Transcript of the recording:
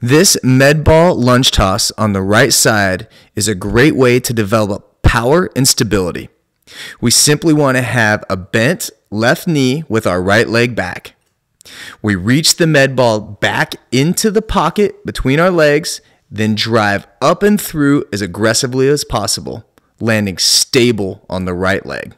This med ball lunge toss on the right side is a great way to develop power and stability. We simply want to have a bent left knee with our right leg back. We reach the med ball back into the pocket between our legs, then drive up and through as aggressively as possible, landing stable on the right leg.